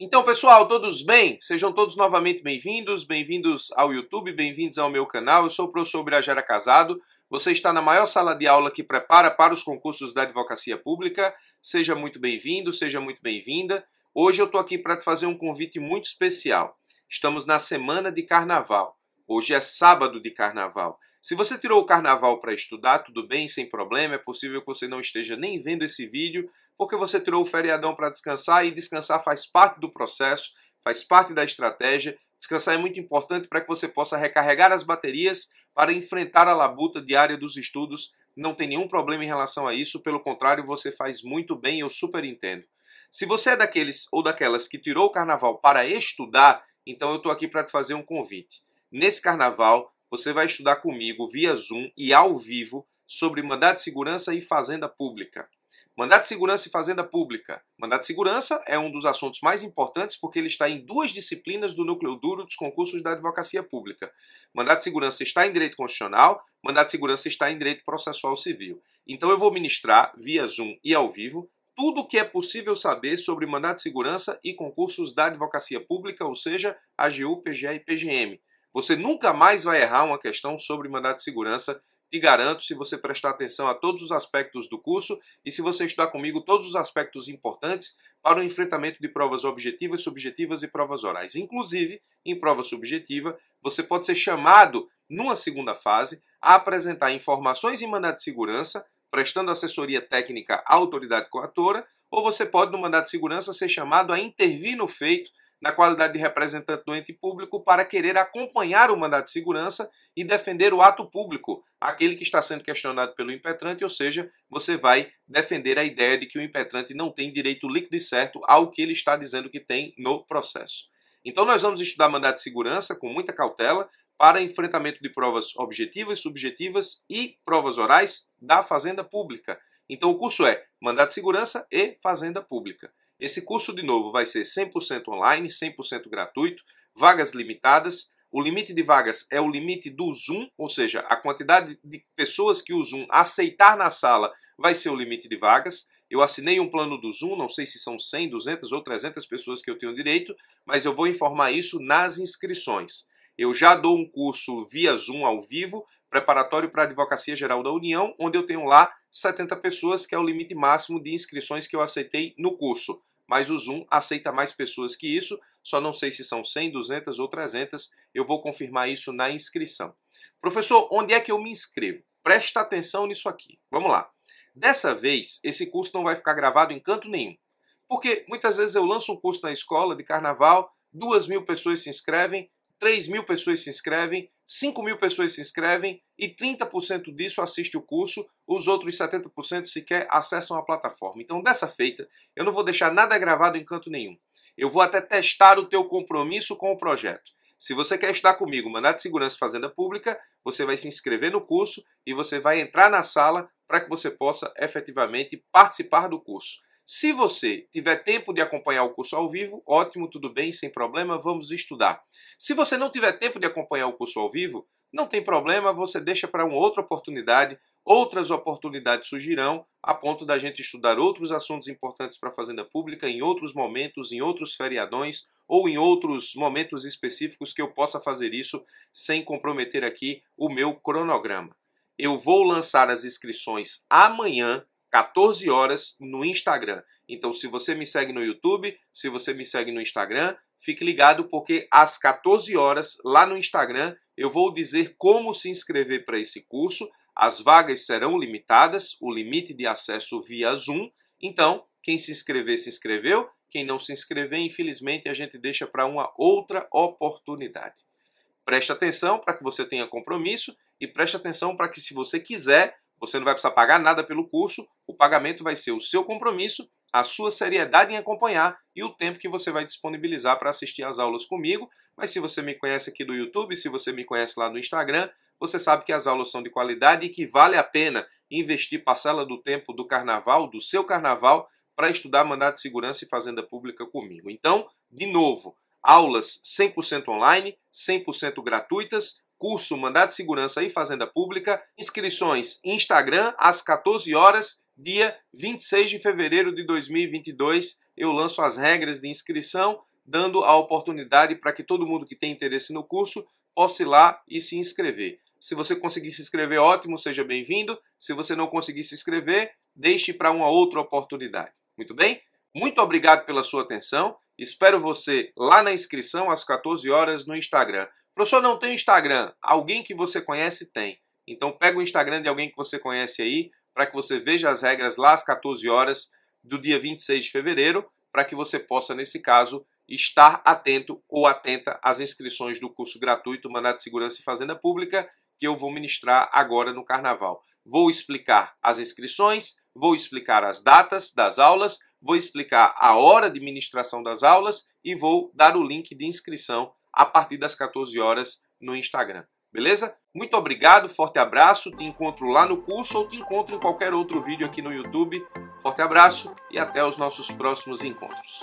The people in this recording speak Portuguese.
Então, pessoal, todos bem? Sejam todos novamente bem-vindos, bem-vindos ao YouTube, bem-vindos ao meu canal. Eu sou o professor Birajara Casado. Você está na maior sala de aula que prepara para os concursos da advocacia pública. Seja muito bem-vindo, seja muito bem-vinda. Hoje eu estou aqui para te fazer um convite muito especial. Estamos na semana de carnaval. Hoje é sábado de carnaval. Se você tirou o carnaval para estudar, tudo bem, sem problema. É possível que você não esteja nem vendo esse vídeo, porque você tirou o feriadão para descansar e descansar faz parte do processo, faz parte da estratégia. Descansar é muito importante para que você possa recarregar as baterias para enfrentar a labuta diária dos estudos. Não tem nenhum problema em relação a isso, pelo contrário, você faz muito bem, eu super entendo. Se você é daqueles ou daquelas que tirou o carnaval para estudar, então eu estou aqui para te fazer um convite. Nesse carnaval, você vai estudar comigo via Zoom e ao vivo sobre mandato de segurança e fazenda pública. Mandato de segurança e fazenda pública. Mandato de segurança é um dos assuntos mais importantes porque ele está em duas disciplinas do núcleo duro dos concursos da advocacia pública. Mandato de segurança está em direito constitucional, mandato de segurança está em direito processual civil. Então eu vou ministrar via Zoom e ao vivo tudo o que é possível saber sobre mandato de segurança e concursos da advocacia pública, ou seja, AGU, PGE e PGM. Você nunca mais vai errar uma questão sobre mandato de segurança. Te garanto, se você prestar atenção a todos os aspectos do curso e se você estudar comigo todos os aspectos importantes para o enfrentamento de provas objetivas, subjetivas e provas orais. Inclusive, em prova subjetiva, você pode ser chamado, numa segunda fase, a apresentar informações em mandato de segurança, prestando assessoria técnica à autoridade coatora, ou você pode, no mandato de segurança, ser chamado a intervir no feito na qualidade de representante do ente público para querer acompanhar o mandato de segurança e defender o ato público, aquele que está sendo questionado pelo impetrante, ou seja, você vai defender a ideia de que o impetrante não tem direito líquido e certo ao que ele está dizendo que tem no processo. Então nós vamos estudar mandato de segurança com muita cautela para enfrentamento de provas objetivas, subjetivas e provas orais da Fazenda Pública. Então o curso é Mandato de Segurança e Fazenda Pública. Esse curso, de novo, vai ser 100% online, 100% gratuito, vagas limitadas. O limite de vagas é o limite do Zoom, ou seja, a quantidade de pessoas que o Zoom aceitar na sala vai ser o limite de vagas. Eu assinei um plano do Zoom, não sei se são 100, 200 ou 300 pessoas que eu tenho direito, mas eu vou informar isso nas inscrições. Eu já dou um curso via Zoom ao vivo, preparatório para a Advocacia Geral da União, onde eu tenho lá 70 pessoas, que é o limite máximo de inscrições que eu aceitei no curso mas o Zoom aceita mais pessoas que isso, só não sei se são 100, 200 ou 300, eu vou confirmar isso na inscrição. Professor, onde é que eu me inscrevo? Presta atenção nisso aqui. Vamos lá. Dessa vez, esse curso não vai ficar gravado em canto nenhum. Porque muitas vezes eu lanço um curso na escola de carnaval, duas mil pessoas se inscrevem, 3 mil pessoas se inscrevem, 5 mil pessoas se inscrevem e 30% disso assiste o curso, os outros 70% sequer acessam a plataforma. Então, dessa feita, eu não vou deixar nada gravado em canto nenhum. Eu vou até testar o teu compromisso com o projeto. Se você quer estudar comigo Mandato de Segurança Fazenda Pública, você vai se inscrever no curso e você vai entrar na sala para que você possa efetivamente participar do curso. Se você tiver tempo de acompanhar o curso ao vivo, ótimo, tudo bem, sem problema, vamos estudar. Se você não tiver tempo de acompanhar o curso ao vivo, não tem problema, você deixa para uma outra oportunidade, outras oportunidades surgirão a ponto da gente estudar outros assuntos importantes para a Fazenda Pública em outros momentos, em outros feriadões ou em outros momentos específicos que eu possa fazer isso sem comprometer aqui o meu cronograma. Eu vou lançar as inscrições amanhã 14 horas no Instagram. Então, se você me segue no YouTube, se você me segue no Instagram, fique ligado porque às 14 horas lá no Instagram eu vou dizer como se inscrever para esse curso. As vagas serão limitadas, o limite de acesso via Zoom. Então, quem se inscrever, se inscreveu. Quem não se inscrever, infelizmente, a gente deixa para uma outra oportunidade. Preste atenção para que você tenha compromisso e preste atenção para que, se você quiser, você não vai precisar pagar nada pelo curso, o pagamento vai ser o seu compromisso, a sua seriedade em acompanhar e o tempo que você vai disponibilizar para assistir às aulas comigo. Mas se você me conhece aqui do YouTube, se você me conhece lá no Instagram, você sabe que as aulas são de qualidade e que vale a pena investir parcela do tempo do carnaval, do seu carnaval, para estudar mandato de segurança e fazenda pública comigo. Então, de novo, aulas 100% online, 100% gratuitas, curso Mandato de Segurança e Fazenda Pública, inscrições Instagram às 14 horas, dia 26 de fevereiro de 2022. eu lanço as regras de inscrição, dando a oportunidade para que todo mundo que tem interesse no curso possa ir lá e se inscrever. Se você conseguir se inscrever, ótimo, seja bem-vindo. Se você não conseguir se inscrever, deixe para uma outra oportunidade. Muito bem? Muito obrigado pela sua atenção. Espero você lá na inscrição às 14 horas no Instagram. Professor, não tem Instagram. Alguém que você conhece tem. Então pega o Instagram de alguém que você conhece aí, para que você veja as regras lá às 14 horas do dia 26 de fevereiro, para que você possa, nesse caso, estar atento ou atenta às inscrições do curso gratuito Mandato de Segurança e Fazenda Pública que eu vou ministrar agora no Carnaval. Vou explicar as inscrições, vou explicar as datas das aulas, vou explicar a hora de ministração das aulas e vou dar o link de inscrição a partir das 14 horas no Instagram. Beleza? Muito obrigado, forte abraço, te encontro lá no curso ou te encontro em qualquer outro vídeo aqui no YouTube. Forte abraço e até os nossos próximos encontros.